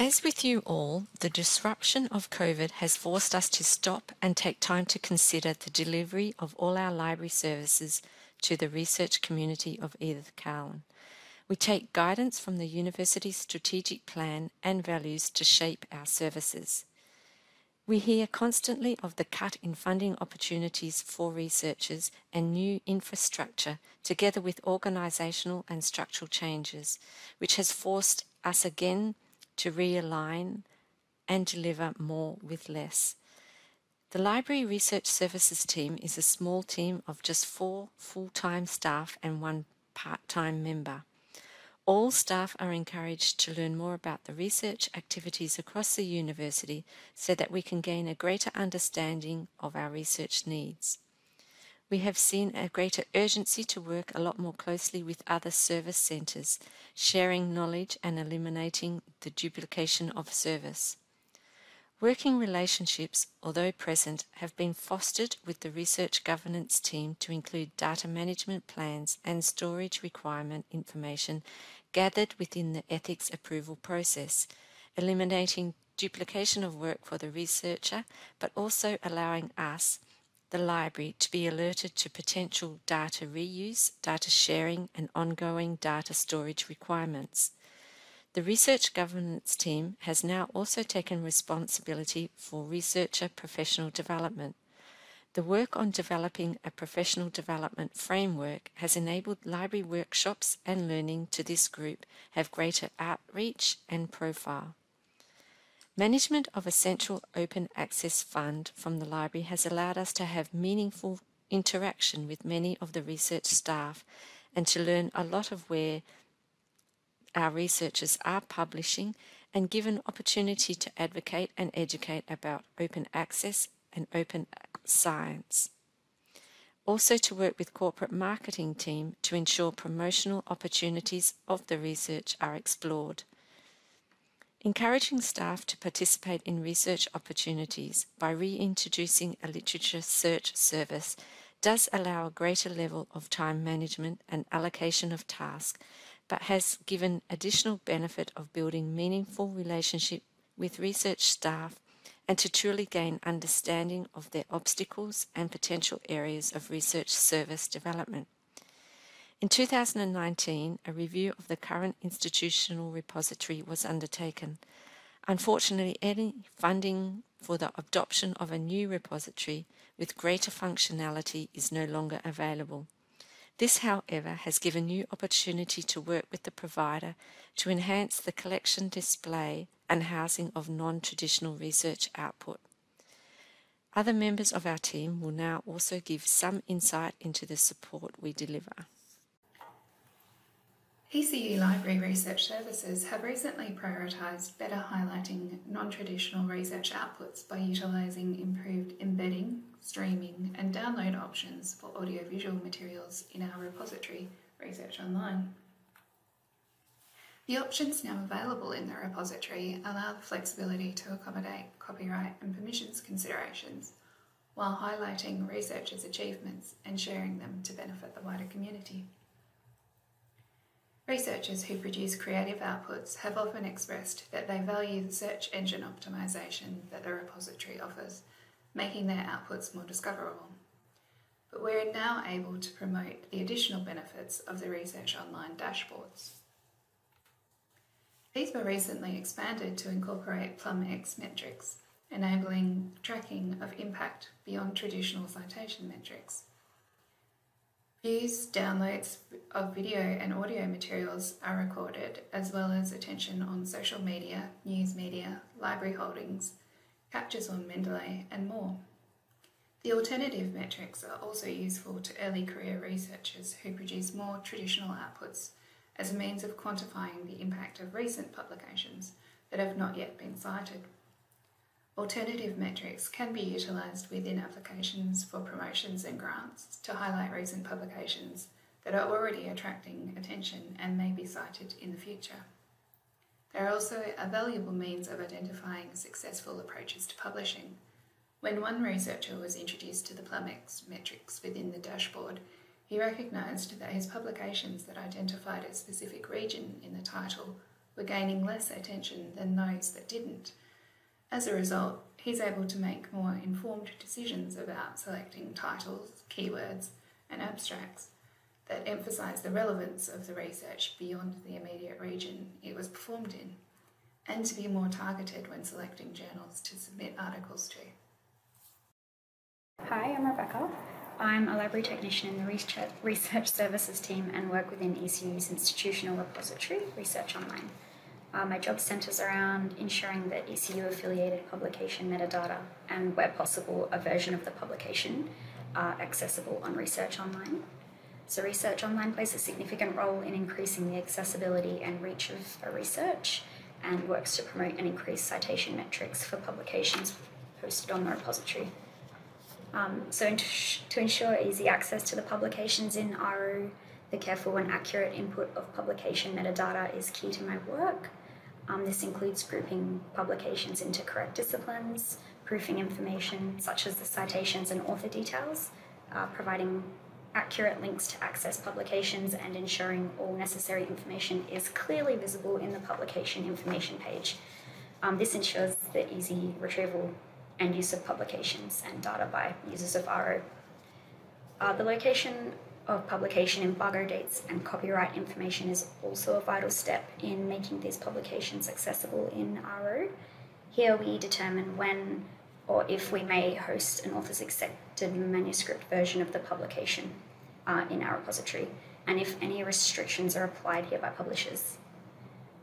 As with you all, the disruption of COVID has forced us to stop and take time to consider the delivery of all our library services to the research community of Edith Cowan. We take guidance from the university's strategic plan and values to shape our services. We hear constantly of the cut in funding opportunities for researchers and new infrastructure, together with organisational and structural changes, which has forced us again to realign and deliver more with less. The Library Research Services team is a small team of just four full time staff and one part time member. All staff are encouraged to learn more about the research activities across the university so that we can gain a greater understanding of our research needs. We have seen a greater urgency to work a lot more closely with other service centres, sharing knowledge and eliminating the duplication of service. Working relationships, although present, have been fostered with the research governance team to include data management plans and storage requirement information gathered within the ethics approval process, eliminating duplication of work for the researcher, but also allowing us, the library, to be alerted to potential data reuse, data sharing, and ongoing data storage requirements. The research governance team has now also taken responsibility for researcher professional development. The work on developing a professional development framework has enabled library workshops and learning to this group have greater outreach and profile. Management of a central open access fund from the library has allowed us to have meaningful interaction with many of the research staff and to learn a lot of where our researchers are publishing and given opportunity to advocate and educate about open access and open science. Also to work with corporate marketing team to ensure promotional opportunities of the research are explored. Encouraging staff to participate in research opportunities by reintroducing a literature search service does allow a greater level of time management and allocation of tasks but has given additional benefit of building meaningful relationship with research staff and to truly gain understanding of their obstacles and potential areas of research service development. In 2019, a review of the current institutional repository was undertaken. Unfortunately, any funding for the adoption of a new repository with greater functionality is no longer available. This, however, has given new opportunity to work with the provider to enhance the collection display and housing of non-traditional research output. Other members of our team will now also give some insight into the support we deliver. ECU Library Research Services have recently prioritised better highlighting non-traditional research outputs by utilising improved embedding, streaming and download options for audiovisual materials in our repository, Research Online. The options now available in the repository allow the flexibility to accommodate copyright and permissions considerations while highlighting researchers' achievements and sharing them to benefit the wider community. Researchers who produce creative outputs have often expressed that they value the search engine optimization that the repository offers, making their outputs more discoverable. But we're now able to promote the additional benefits of the Research Online dashboards. These were recently expanded to incorporate PlumX metrics, enabling tracking of impact beyond traditional citation metrics. Views, downloads of video and audio materials are recorded, as well as attention on social media, news media, library holdings, captures on Mendeley, and more. The alternative metrics are also useful to early career researchers who produce more traditional outputs as a means of quantifying the impact of recent publications that have not yet been cited. Alternative metrics can be utilised within applications for promotions and grants to highlight recent publications that are already attracting attention and may be cited in the future. They are also a valuable means of identifying successful approaches to publishing. When one researcher was introduced to the PlumX metrics within the dashboard, he recognised that his publications that identified a specific region in the title were gaining less attention than those that didn't. As a result, he's able to make more informed decisions about selecting titles, keywords, and abstracts that emphasise the relevance of the research beyond the immediate region it was performed in, and to be more targeted when selecting journals to submit articles to. Hi, I'm Rebecca. I'm a library technician in the research services team and work within ECU's institutional repository, Research Online. Uh, my job centres around ensuring that ECU affiliated publication metadata and, where possible, a version of the publication are accessible on Research Online. So, Research Online plays a significant role in increasing the accessibility and reach of research and works to promote and increase citation metrics for publications posted on the repository. Um, so, to ensure easy access to the publications in RO, the careful and accurate input of publication metadata is key to my work. Um, this includes grouping publications into correct disciplines, proofing information such as the citations and author details, uh, providing accurate links to access publications and ensuring all necessary information is clearly visible in the publication information page. Um, this ensures the easy retrieval and use of publications and data by users of RO. Uh, the location of publication embargo dates and copyright information is also a vital step in making these publications accessible in RO. Here we determine when or if we may host an author's accepted manuscript version of the publication uh, in our repository, and if any restrictions are applied here by publishers.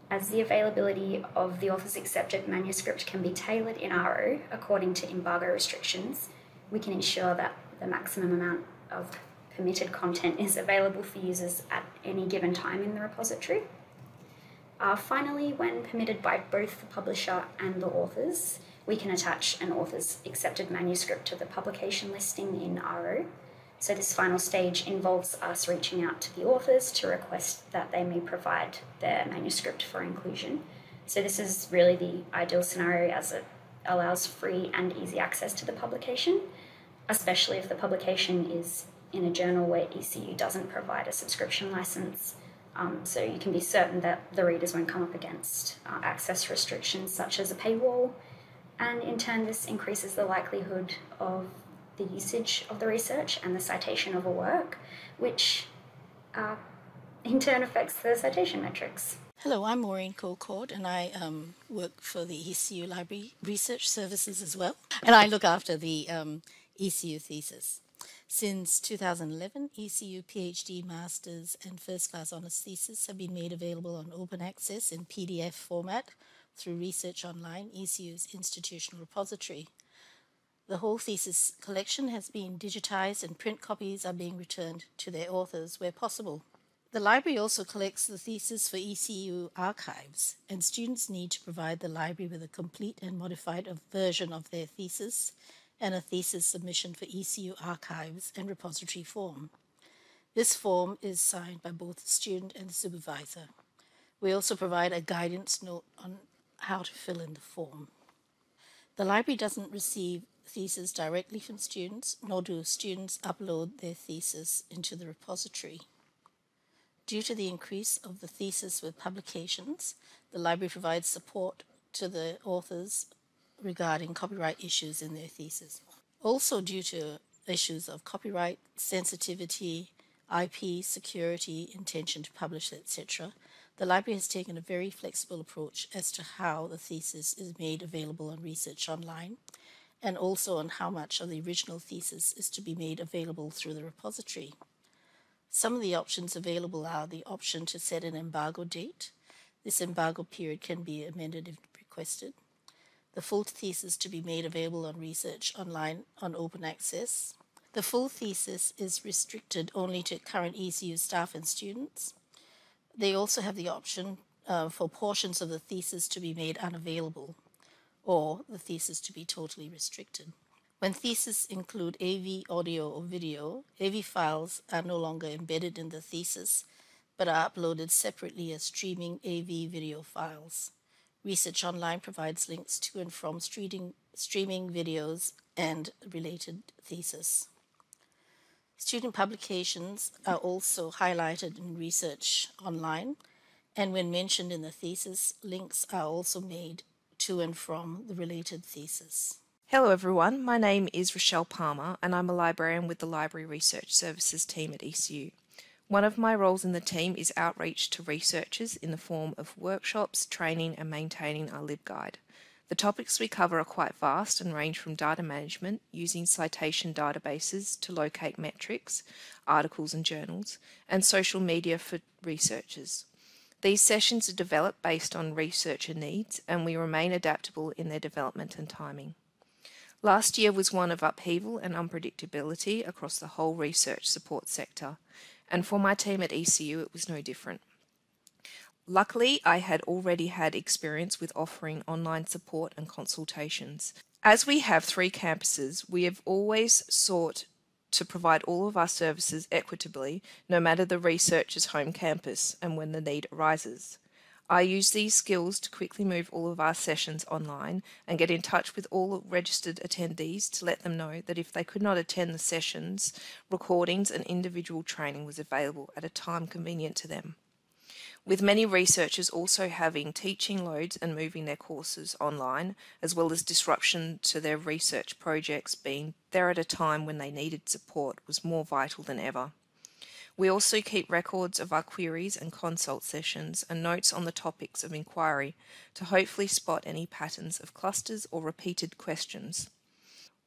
As the availability of the author's accepted manuscript can be tailored in RO according to embargo restrictions, we can ensure that the maximum amount of permitted content is available for users at any given time in the repository. Uh, finally, when permitted by both the publisher and the authors, we can attach an author's accepted manuscript to the publication listing in RO. So, this final stage involves us reaching out to the authors to request that they may provide their manuscript for inclusion. So, this is really the ideal scenario as it allows free and easy access to the publication, especially if the publication is in a journal where ECU doesn't provide a subscription license. Um, so you can be certain that the readers won't come up against uh, access restrictions such as a paywall, and in turn, this increases the likelihood of the usage of the research and the citation of a work, which uh, in turn affects the citation metrics. Hello, I'm Maureen Colcord, and I um, work for the ECU Library Research Services as well, and I look after the um, ECU thesis. Since 2011, ECU PhD, Masters, and First Class Honours thesis have been made available on open access in PDF format through Research Online, ECU's institutional repository. The whole thesis collection has been digitized and print copies are being returned to their authors where possible. The library also collects the thesis for ECU archives, and students need to provide the library with a complete and modified version of their thesis and a thesis submission for ECU archives and repository form. This form is signed by both the student and the supervisor. We also provide a guidance note on how to fill in the form. The library doesn't receive theses directly from students, nor do students upload their thesis into the repository. Due to the increase of the thesis with publications, the library provides support to the authors regarding copyright issues in their thesis. Also, due to issues of copyright, sensitivity, IP, security, intention to publish, etc., the library has taken a very flexible approach as to how the thesis is made available on Research Online and also on how much of the original thesis is to be made available through the repository. Some of the options available are the option to set an embargo date. This embargo period can be amended if requested the full thesis to be made available on research online on open access. The full thesis is restricted only to current ECU staff and students. They also have the option uh, for portions of the thesis to be made unavailable or the thesis to be totally restricted. When theses include AV audio or video, AV files are no longer embedded in the thesis but are uploaded separately as streaming AV video files. Research Online provides links to and from streaming, streaming videos and related thesis. Student publications are also highlighted in Research Online, And when mentioned in the thesis, links are also made to and from the related thesis. Hello everyone, my name is Rochelle Palmer and I'm a librarian with the Library Research Services team at ECU. One of my roles in the team is outreach to researchers in the form of workshops, training and maintaining our LibGuide. The topics we cover are quite vast and range from data management, using citation databases to locate metrics, articles and journals, and social media for researchers. These sessions are developed based on researcher needs and we remain adaptable in their development and timing. Last year was one of upheaval and unpredictability across the whole research support sector, and for my team at ECU it was no different. Luckily, I had already had experience with offering online support and consultations. As we have three campuses, we have always sought to provide all of our services equitably, no matter the researcher's home campus and when the need arises. I use these skills to quickly move all of our sessions online and get in touch with all registered attendees to let them know that if they could not attend the sessions, recordings and individual training was available at a time convenient to them. With many researchers also having teaching loads and moving their courses online, as well as disruption to their research projects being there at a time when they needed support was more vital than ever. We also keep records of our queries and consult sessions and notes on the topics of inquiry to hopefully spot any patterns of clusters or repeated questions.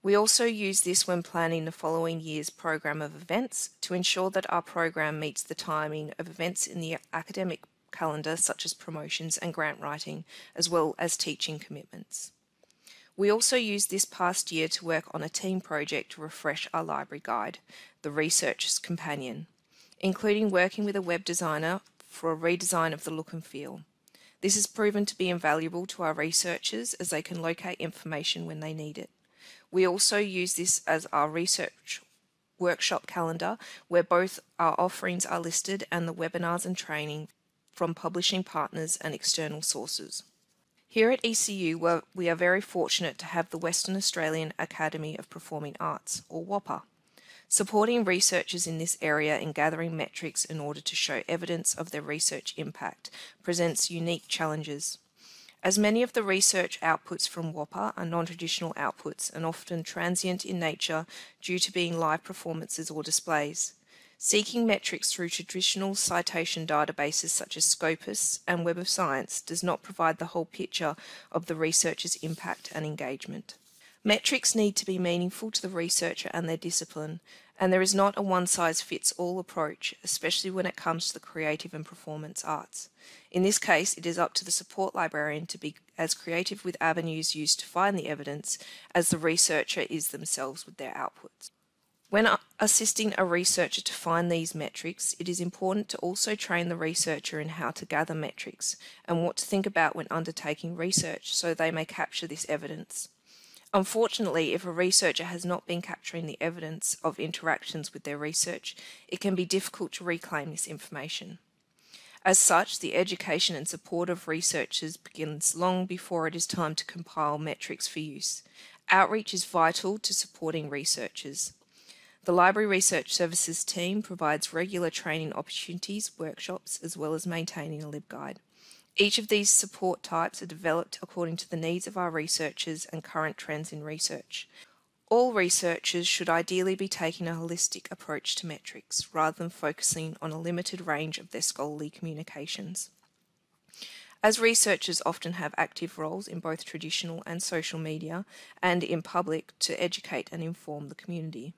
We also use this when planning the following year's program of events to ensure that our program meets the timing of events in the academic calendar, such as promotions and grant writing, as well as teaching commitments. We also used this past year to work on a team project to refresh our library guide, the Researcher's Companion, including working with a web designer for a redesign of the look and feel. This has proven to be invaluable to our researchers as they can locate information when they need it. We also use this as our research workshop calendar where both our offerings are listed and the webinars and training from publishing partners and external sources. Here at ECU, we are very fortunate to have the Western Australian Academy of Performing Arts, or WAAPA, supporting researchers in this area in gathering metrics in order to show evidence of their research impact presents unique challenges. As many of the research outputs from WAAPA are non-traditional outputs and often transient in nature due to being live performances or displays. Seeking metrics through traditional citation databases such as Scopus and Web of Science does not provide the whole picture of the researcher's impact and engagement. Metrics need to be meaningful to the researcher and their discipline, and there is not a one-size-fits-all approach, especially when it comes to the creative and performance arts. In this case, it is up to the support librarian to be as creative with avenues used to find the evidence as the researcher is themselves with their outputs. When assisting a researcher to find these metrics, it is important to also train the researcher in how to gather metrics and what to think about when undertaking research so they may capture this evidence. Unfortunately, if a researcher has not been capturing the evidence of interactions with their research, it can be difficult to reclaim this information. As such, the education and support of researchers begins long before it is time to compile metrics for use. Outreach is vital to supporting researchers. The Library Research Services team provides regular training opportunities, workshops, as well as maintaining a LibGuide. Each of these support types are developed according to the needs of our researchers and current trends in research. All researchers should ideally be taking a holistic approach to metrics rather than focusing on a limited range of their scholarly communications. As researchers often have active roles in both traditional and social media and in public to educate and inform the community.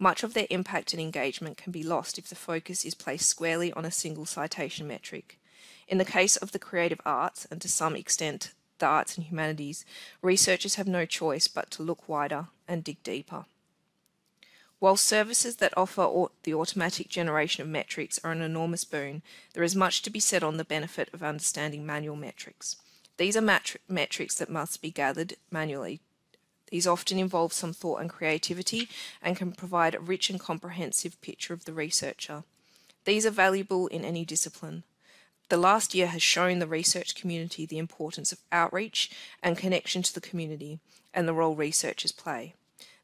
Much of their impact and engagement can be lost if the focus is placed squarely on a single citation metric. In the case of the creative arts, and to some extent the arts and humanities, researchers have no choice but to look wider and dig deeper. While services that offer the automatic generation of metrics are an enormous boon, there is much to be said on the benefit of understanding manual metrics. These are metrics that must be gathered manually these often involve some thought and creativity and can provide a rich and comprehensive picture of the researcher. These are valuable in any discipline. The last year has shown the research community the importance of outreach and connection to the community and the role researchers play.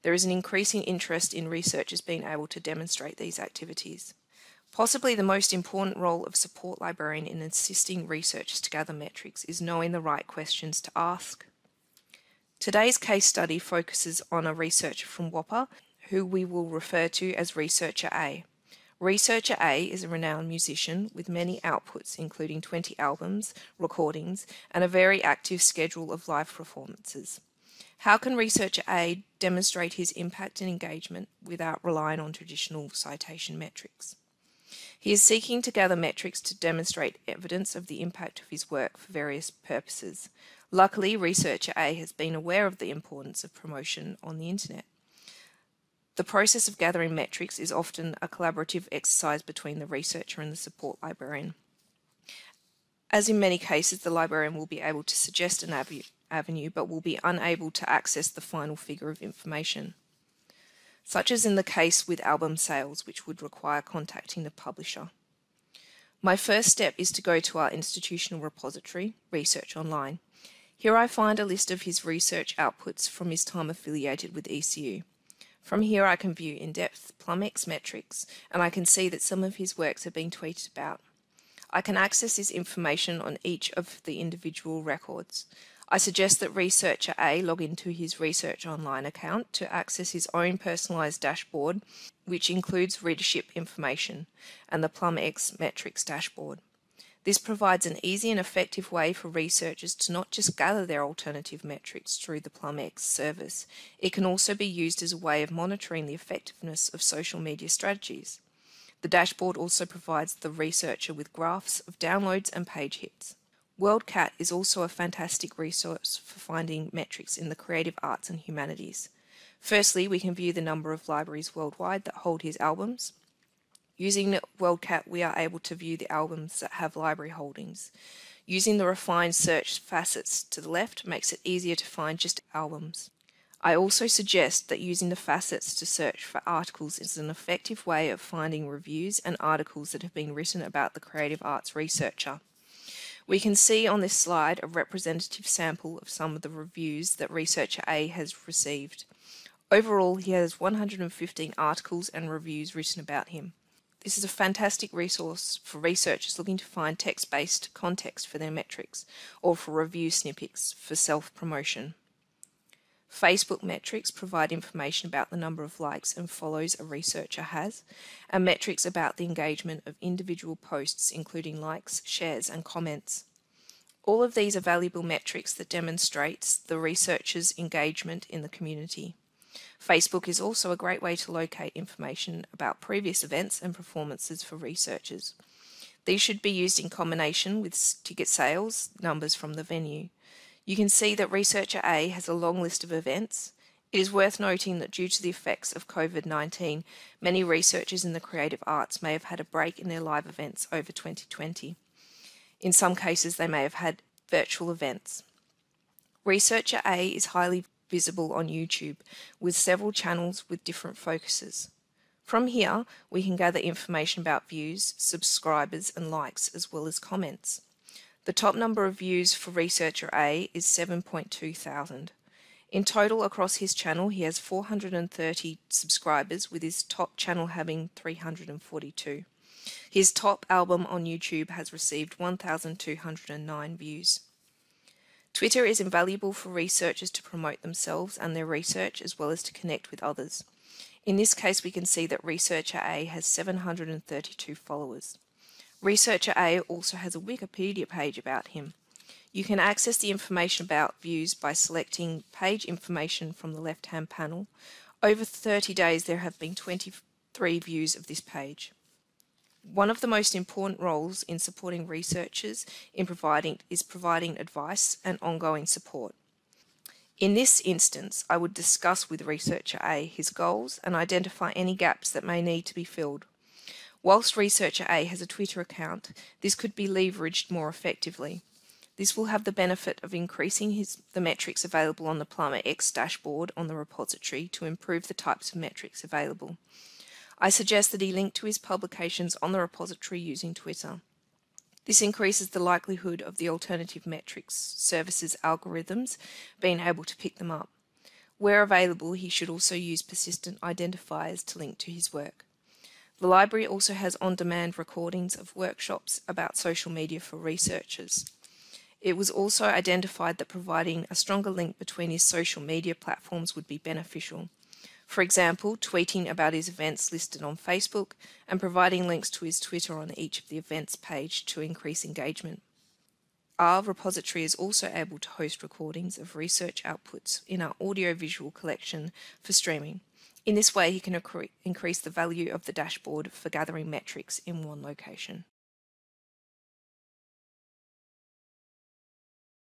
There is an increasing interest in researchers being able to demonstrate these activities. Possibly the most important role of support librarian in assisting researchers to gather metrics is knowing the right questions to ask. Today's case study focuses on a researcher from WAAPA who we will refer to as Researcher A. Researcher A is a renowned musician with many outputs, including 20 albums, recordings, and a very active schedule of live performances. How can Researcher A demonstrate his impact and engagement without relying on traditional citation metrics? He is seeking to gather metrics to demonstrate evidence of the impact of his work for various purposes. Luckily, Researcher A has been aware of the importance of promotion on the internet. The process of gathering metrics is often a collaborative exercise between the researcher and the support librarian. As in many cases, the librarian will be able to suggest an avenue but will be unable to access the final figure of information, such as in the case with album sales, which would require contacting the publisher. My first step is to go to our institutional repository, Research Online. Here I find a list of his research outputs from his time affiliated with ECU. From here I can view in-depth PlumX metrics and I can see that some of his works have been tweeted about. I can access this information on each of the individual records. I suggest that researcher A log into his Research Online account to access his own personalised dashboard, which includes readership information and the PlumX metrics dashboard. This provides an easy and effective way for researchers to not just gather their alternative metrics through the PlumX service, it can also be used as a way of monitoring the effectiveness of social media strategies. The dashboard also provides the researcher with graphs of downloads and page hits. WorldCat is also a fantastic resource for finding metrics in the creative arts and humanities. Firstly, we can view the number of libraries worldwide that hold his albums. Using WorldCat, we are able to view the albums that have library holdings. Using the refined search facets to the left makes it easier to find just albums. I also suggest that using the facets to search for articles is an effective way of finding reviews and articles that have been written about the creative arts researcher. We can see on this slide a representative sample of some of the reviews that researcher A has received. Overall, he has 115 articles and reviews written about him. This is a fantastic resource for researchers looking to find text-based context for their metrics or for review snippets for self-promotion. Facebook metrics provide information about the number of likes and follows a researcher has, and metrics about the engagement of individual posts, including likes, shares, and comments. All of these are valuable metrics that demonstrates the researcher's engagement in the community. Facebook is also a great way to locate information about previous events and performances for researchers. These should be used in combination with ticket sales numbers from the venue. You can see that Researcher A has a long list of events. It is worth noting that due to the effects of COVID 19, many researchers in the creative arts may have had a break in their live events over 2020. In some cases, they may have had virtual events. Researcher A is highly visible on YouTube, with several channels with different focuses. From here, we can gather information about views, subscribers, and likes, as well as comments. The top number of views for Researcher A is 7.2 thousand. In total, across his channel, he has 430 subscribers, with his top channel having 342. His top album on YouTube has received 1,209 views. Twitter is invaluable for researchers to promote themselves and their research as well as to connect with others. In this case, we can see that Researcher A has 732 followers. Researcher A also has a Wikipedia page about him. You can access the information about views by selecting page information from the left-hand panel. Over 30 days, there have been 23 views of this page. One of the most important roles in supporting researchers in providing is providing advice and ongoing support. In this instance, I would discuss with researcher A his goals and identify any gaps that may need to be filled. Whilst researcher A has a Twitter account, this could be leveraged more effectively. This will have the benefit of increasing his, the metrics available on the PlumX dashboard on the repository to improve the types of metrics available. I suggest that he link to his publications on the repository using Twitter. This increases the likelihood of the alternative metrics services algorithms being able to pick them up. Where available, he should also use persistent identifiers to link to his work. The library also has on demand recordings of workshops about social media for researchers. It was also identified that providing a stronger link between his social media platforms would be beneficial. For example, tweeting about his events listed on Facebook and providing links to his Twitter on each of the events page to increase engagement. Our repository is also able to host recordings of research outputs in our audiovisual collection for streaming. In this way, he can increase the value of the dashboard for gathering metrics in one location.